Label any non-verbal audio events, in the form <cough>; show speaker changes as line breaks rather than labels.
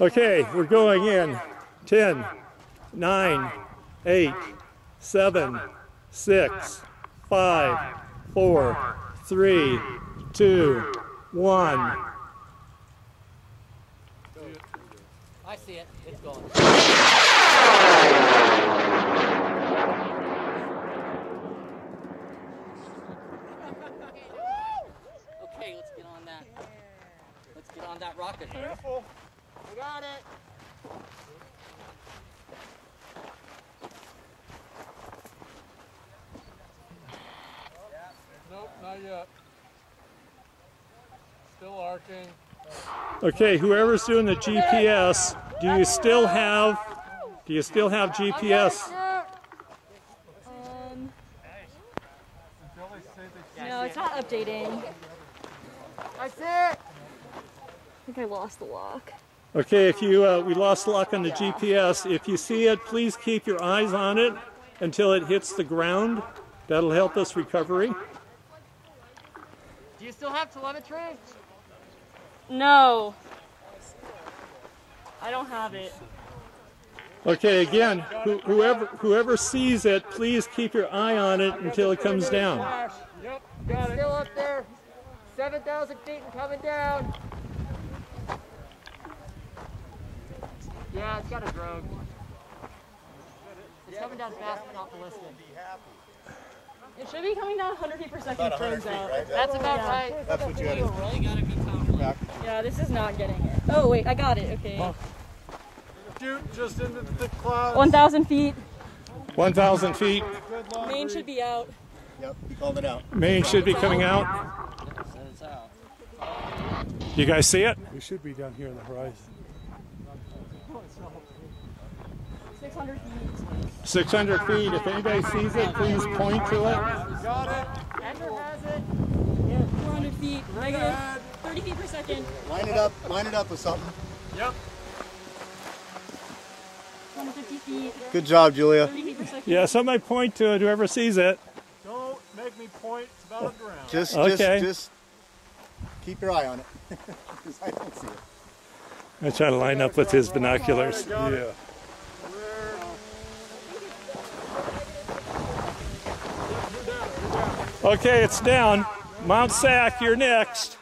Okay, we're going in 10, 9, 8, 7, 6, 5, 4, 3, 2, 1.
I see it. It's going. <laughs> Okay, let's get on that. Let's get on that rocket.
Beautiful. We got it.
Nope, not yet. Still arcing.
Okay, whoever's doing the GPS, do you still have do you still have GPS?
Um,
Until they say they
no, it's not updating.
I see it.
I think I lost the lock.
Okay, if you uh, we lost lock on the GPS, if you see it, please keep your eyes on it until it hits the ground. That'll help us recovery.
Do you still have telemetry?
No. I don't have it.
Okay, again, who, whoever whoever sees it, please keep your eye on it until it comes down.
Yep, got it.
still up there. 7,000 feet and coming down. Yeah, it's got a drogue. It's coming down fast but not ballistic.
It should be coming down 100 feet per second, it turns out.
That's about
Yeah.
right.
That's what you had
You really gotta be tough.
Yeah, this is not getting it. Oh, wait, I got it. Okay.
Shoot just into the thick clouds.
1,000 feet.
1,000 feet.
Good.
Main should be out.
Yep, you called it out.
Main should be coming out.
It's out.
You guys see it?
We should be down here on the horizon.
600 feet.
600 feet. If anybody sees it, please point to it.
Got it.
Andrew has it.
400 feet. Negative.
ahead.
30 feet per second.
Line it up. Line it up with something.
Yep.
150 feet.
Good job, Julia.
30 feet per second.
Yeah, somebody point to it, whoever sees it.
Don't make me point. It's about a ground.
Just,
Okay.
just, just keep your eye on it. <laughs> Because I don't see it.
I try to line up with his binoculars. Yeah. Okay, it's down. Mount Sac, you're next.